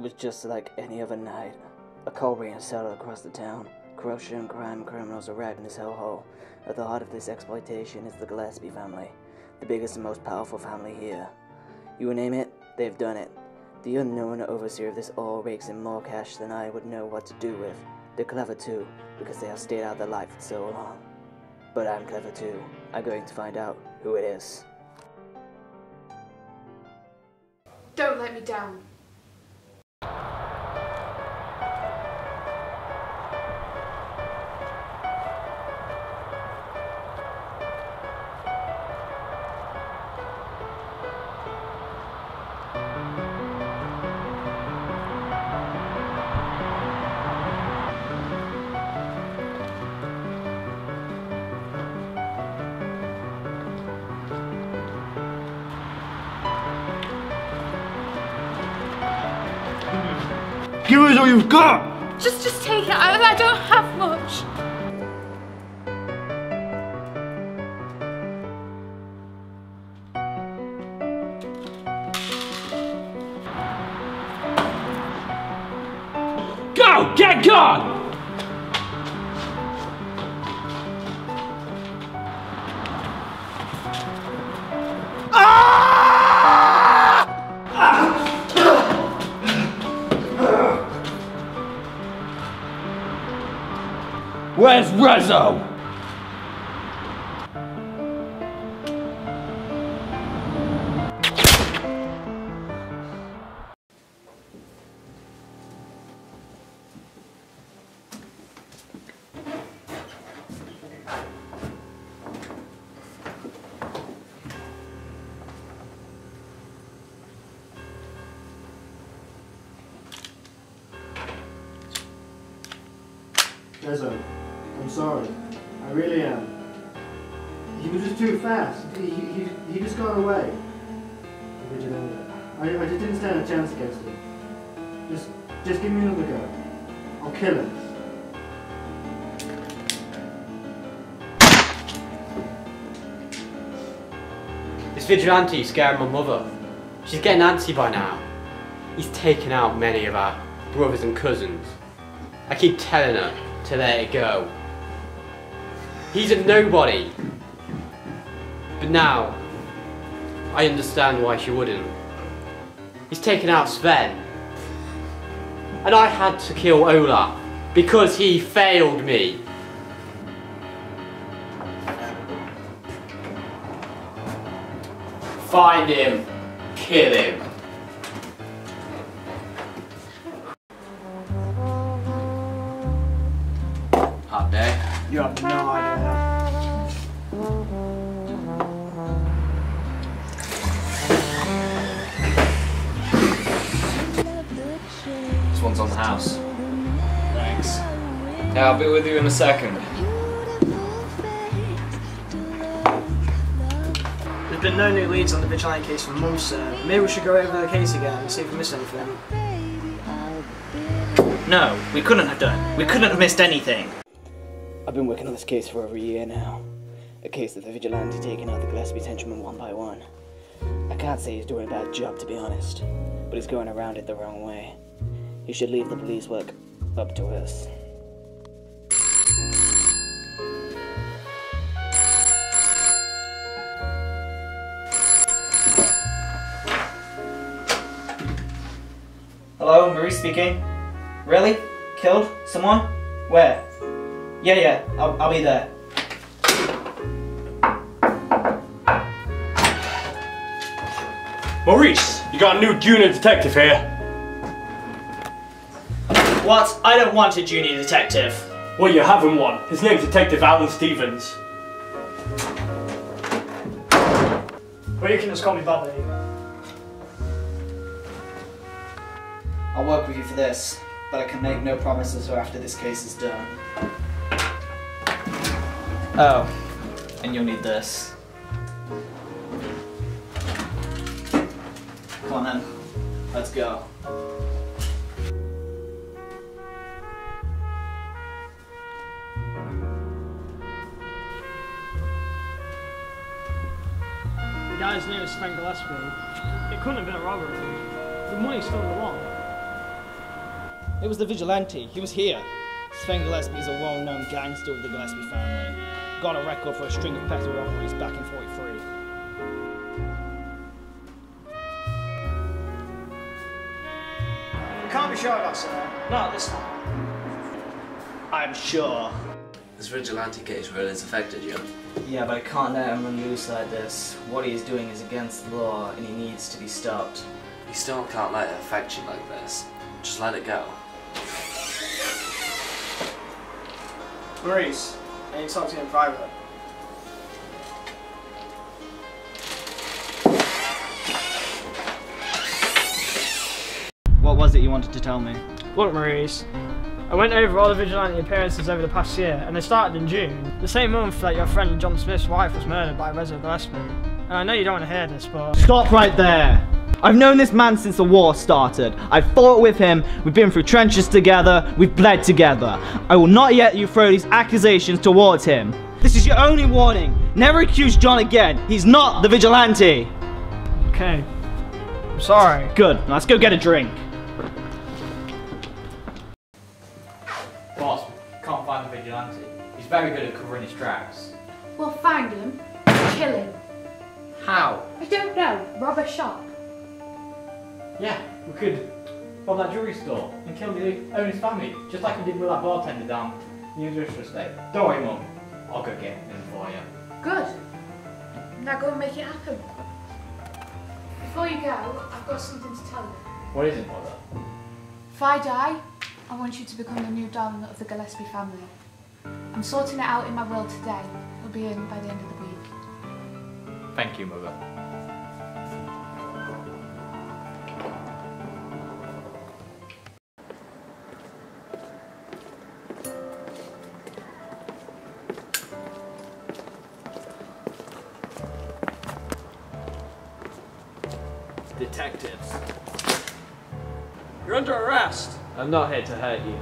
It was just like any other night. A cold rain settled across the town. Corruption, crime, criminals arrived in this hellhole. At the heart of this exploitation is the Gillespie family, the biggest and most powerful family here. You name it, they've done it. The unknown overseer of this all rakes in more cash than I would know what to do with. They're clever too, because they have stayed out of the light for so long. But I'm clever too. I'm going to find out who it is. Don't let me down. All you've got! Just, just take it. I, I don't have much. Go! Get gone! razão. There's I'm sorry. I really am. He was just too fast. He, he, he just got away. I, I just didn't stand a chance against him. Just, just give me another go. I'll kill him. This vigilante scared my mother. She's getting antsy by now. He's taken out many of our brothers and cousins. I keep telling her to let it go. He's a nobody. But now, I understand why she wouldn't. He's taken out Sven. And I had to kill Ola because he failed me. Find him, kill him. On the house. Thanks. Yeah, I'll be with you in a second. There's been no new leads on the vigilante case for months, sir. Maybe we should go over the case again and see if we missed anything. No, we couldn't have done. We couldn't have missed anything. I've been working on this case for over a year now. A case of the vigilante taking out the Gillespie henchmen one by one. I can't say he's doing a bad job, to be honest, but he's going around it the wrong way. He should leave the police work up to us. Hello, Marie speaking. Really? Killed? Someone? Where? Yeah, yeah, I'll, I'll be there. Maurice, you got a new junior detective here. What? I don't want a junior detective. Well, you haven't one. His name's Detective Alan Stevens. Well, you can just call me Bobby. I'll work with you for this, but I can make no promises or after this case is done. Oh, and you'll need this. Come on then, let's go. Name is Sven Gillespie. It couldn't have been a robbery. The money's still in the vault. It was the vigilante. He was here. Sven Gillespie is a well-known gangster of the Gillespie family. Got a record for a string of petty robberies back in 43. You can't be sure of that, sir. Not this time. I'm sure. This vigilante case really has affected you. Yeah, but I can't let him run loose like this. What he is doing is against the law and he needs to be stopped. You still can't let it affect you like this. Just let it go. Maurice, I need to talk to you in private. What was it you wanted to tell me? Look, Maurice, I went over all the vigilante appearances over the past year, and they started in June, the same month that your friend John Smith's wife was murdered by Rezo Gillespie. And I know you don't want to hear this, but... Stop right there! I've known this man since the war started. I've fought with him, we've been through trenches together, we've bled together. I will not let you throw these accusations towards him. This is your only warning. Never accuse John again. He's not the vigilante. Okay. I'm sorry. Good. Let's go get a drink. Very good at covering his tracks. We'll find him, kill him. How? I don't know. Rob a shop. Yeah, we could rob that jewelry store and kill the owner's family, just like we did with that bartender down the industrial estate. Don't worry, Mum. I'll go get him for you. Good. Now go and make it happen. Before you go, I've got something to tell you. What is it, Mother? If I die, I want you to become the new darling of the Gillespie family. I'm sorting it out in my will today. It'll be in by the end of the week. Thank you, Mother. Detectives. You're under arrest. I'm not here to hurt you.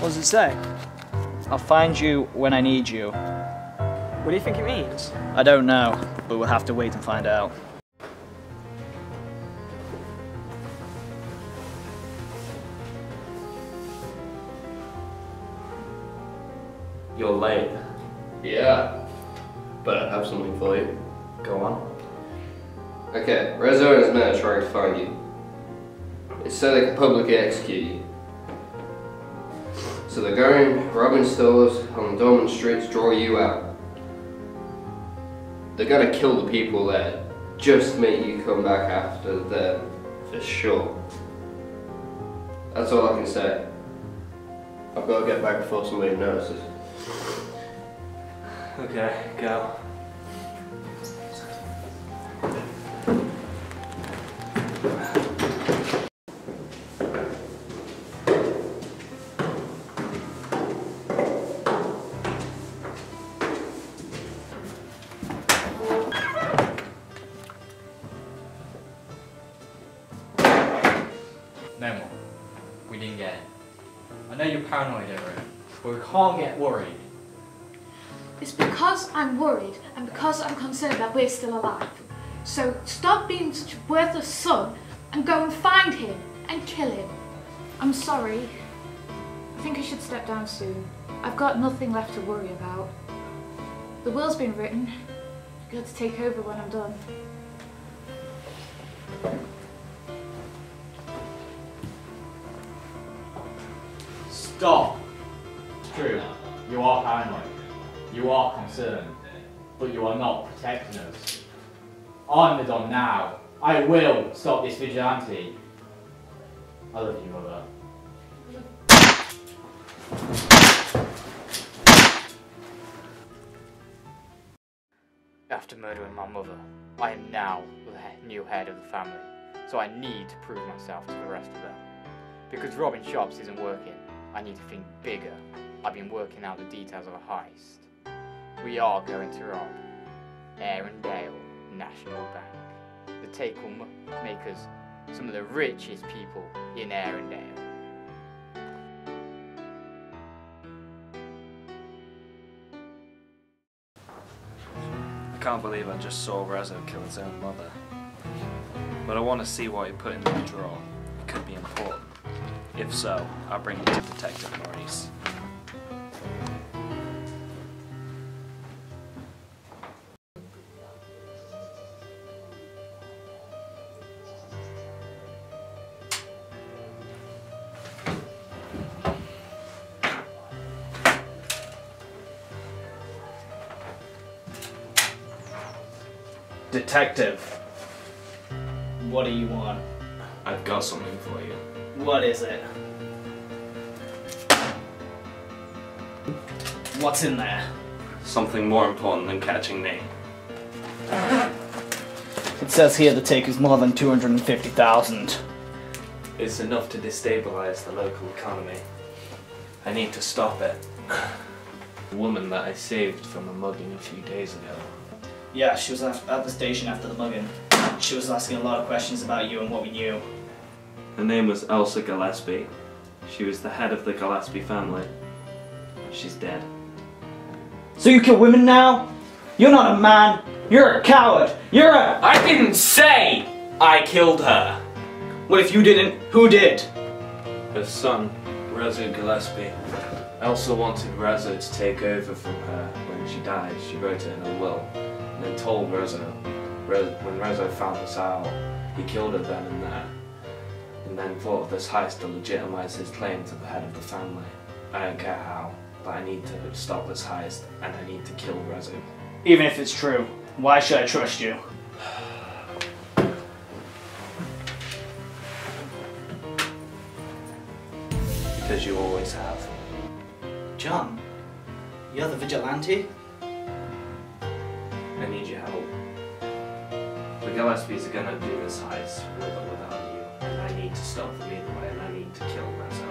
What does it say? I'll find you when I need you. What do you think it means? I don't know, but we'll have to wait and find out. You're late. Yeah, but I have something for you. Go on. Okay, Rezo and his men are trying to find you. It's so they can publicly execute you. So they're going, robbing stores on the dormant streets, draw you out. They're gonna kill the people there, just make you come back after them, for sure. That's all I can say. I've got to get back before somebody notices. Okay, go. No more. We didn't get it. I know you're paranoid over it, but we can't get worried. It's because I'm worried and because I'm concerned that we're still alive. So stop being such a worthless son and go and find him and kill him. I'm sorry. I think I should step down soon. I've got nothing left to worry about. The will's been written. You'll have to take over when I'm done. Stop! True. You are paranoid. You are concerned. But you are not protecting us. I'm the Don now. I will stop this vigilante. I love you, mother. After murdering my mother, I am now the new head of the family, so I need to prove myself to the rest of them. Because robbing shops isn't working, I need to think bigger. I've been working out the details of a heist. We are going to rob Arendale National Bank. The take will make us some of the richest people in Arendelle. I can't believe I just saw Rezo kill his own mother. But I want to see what he put in that drawer. It could be important. If so, I'll bring it to Detective Maurice. Detective, What do you want? I've got something for you. What is it? What's in there? Something more important than catching me. It says here the take is more than 250,000. It's enough to destabilize the local economy. I need to stop it. The woman that I saved from a mugging a few days ago. Yeah, she was at at the station after the mugging. She was asking a lot of questions about you and what we knew. Her name was Elsa Gillespie. She was the head of the Gillespie family. She's dead. So you kill women now? You're not a man. You're a coward. You're a. I didn't say I killed her! What if you didn't? Who did? Her son, Rezo Gillespie. Elsa wanted Rezo to take over from her when she died. She wrote it in a will and then told Rezo. Re- when Rezo found this out, he killed her then and there. And then thought of this heist to legitimize his claim to the head of the family. I don't care how, but I need to stop this heist and I need to kill Rezo. Even if it's true, why should I trust you? Because you always have. John, you're the vigilante? I need your help. The Gillespies are gonna do this heist with or without you, and I need to stop them either way, and I need to kill help?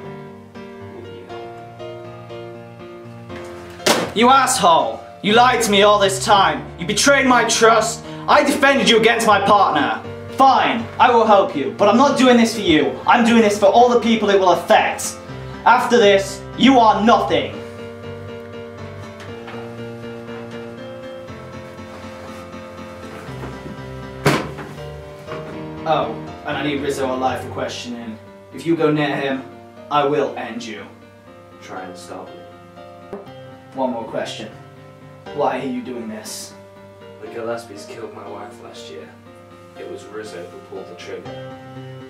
You asshole! You lied to me all this time. You betrayed my trust. I defended you against my partner. Fine, I will help you, but I'm not doing this for you. I'm doing this for all the people it will affect. After this, you are nothing. I need Rezo alive for questioning. If you go near him, I will end you. Try and stop me. One more question. Why are you doing this? The Gillespies killed my wife last year. It was Rezo who pulled the trigger.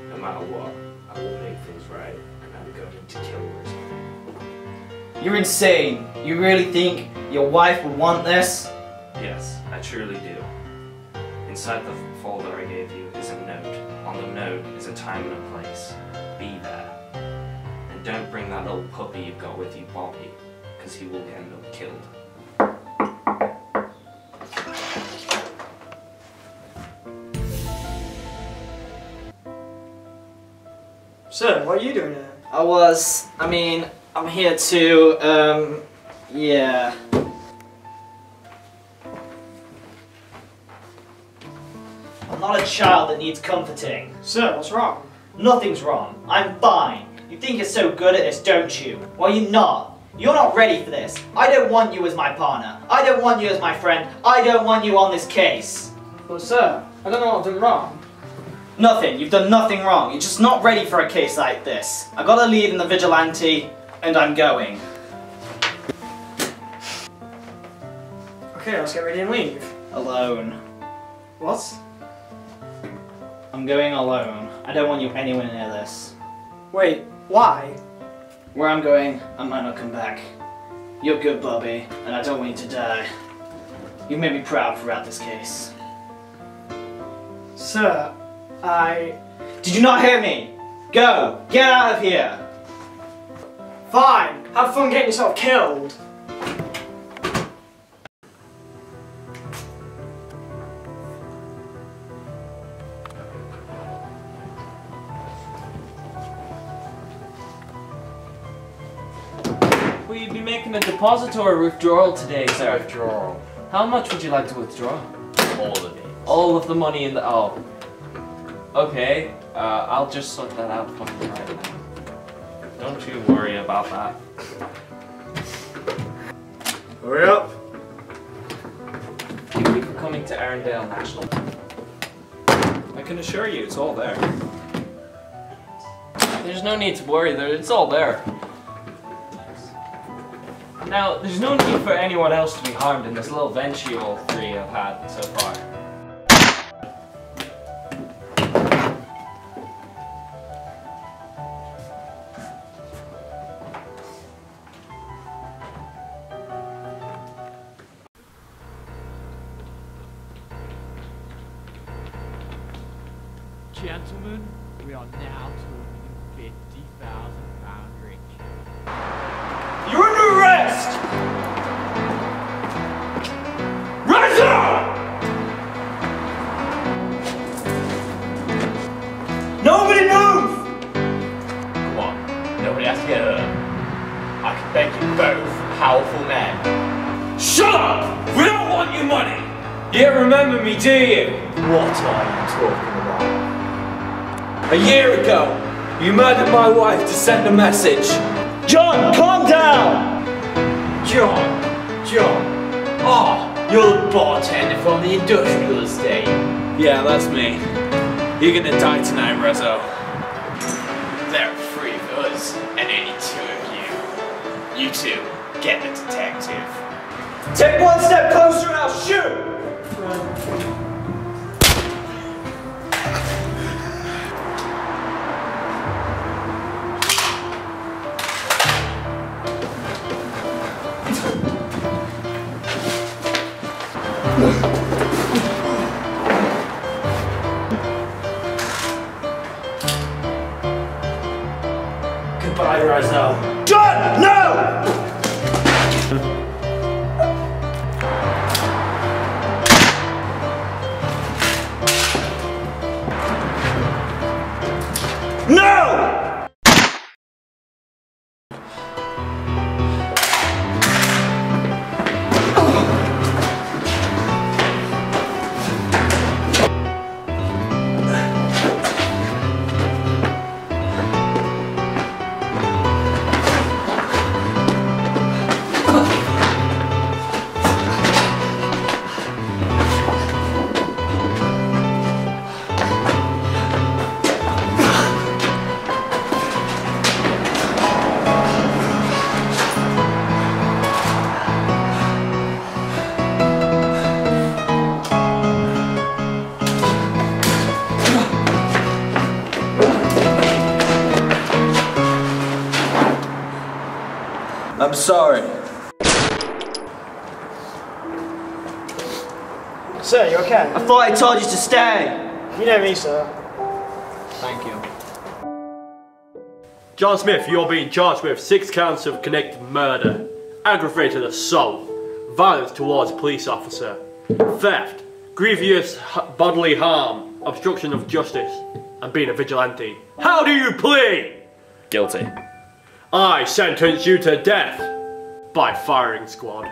No matter what, I will make things right, and I'm going to kill Rezo. You're insane. You really think your wife would want this? Yes, I truly do. Inside the folder I gave time and a place. Be there. And don't bring that little puppy you've got with you, Bobby, because he will end up killed. Sir, what are you doing here? I was, I mean, I'm here to, um, yeah. Child that needs comforting. Sir, what's wrong? Nothing's wrong. I'm fine. You think you're so good at this, don't you? Well, you're not. You're not ready for this. I don't want you as my partner. I don't want you as my friend. I don't want you on this case. But sir, I don't know what I've done wrong. Nothing. You've done nothing wrong. You're just not ready for a case like this. I got a lead in the vigilante, and I'm going. Okay, let's get ready and leave. Alone. What? I'm going alone. I don't want you anywhere near this. Wait, why? Where I'm going, I might not come back. You're good, Bobby, and I don't want you to die. You've made me proud throughout this case. Sir, I... Did you not hear me? Go! Get out of here! Fine, have fun getting yourself killed. Be deposit or a withdrawal today, sir? Withdrawal. How much would you like to withdraw? All of it. All of the money in the... Oh. Okay, uh, I'll just sort that out for you right now. Don't you worry about that. Hurry up. Thank you for coming to Arendelle National. I can assure you, it's all there. There's no need to worry, there, it's all there. Now, there's no need for anyone else to be harmed in this little venture all three have had so far. Gentlemen, we are now talking 50,000 under arrest! Rise up! Nobody move! Come on, nobody has to get hurt. I can thank you both powerful men. Shut up! We don't want your money! You don't remember me, do you? What are you talking about? A year ago, you murdered my wife to send a message. John, calm down! John, John. Oh, you're the bartender from the industrial estate. Yeah, that's me. You're gonna die tonight, Rezo. There are three of us, and only two of you. You two, get the detective. Take one step closer and I'll shoot! Goodbye, Rizal. I'm sorry. Sir, you okay? I thought I told you to stay. You know me, sir. Thank you. John Smith, you're being charged with six counts of connected murder, aggravated assault, violence towards a police officer, theft, grievous bodily harm, obstruction of justice, and being a vigilante. How do you plead? Guilty. I sentence you to death by firing squad.